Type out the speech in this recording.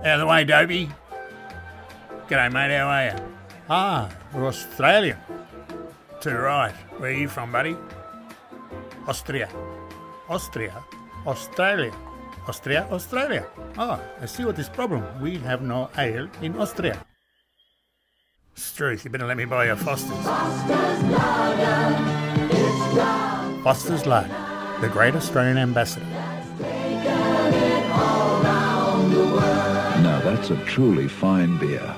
Out of the way, Dopey. G'day, mate. How are you? Ah, we're Australian. To the right. Where are you from, buddy? Austria. Austria? Australia. Austria, Australia. Ah, I see what is the problem. We have no ale in Austria. Struth, you better let me buy your Foster's. Foster's Lager, the great Australian ambassador. A truly fine beer.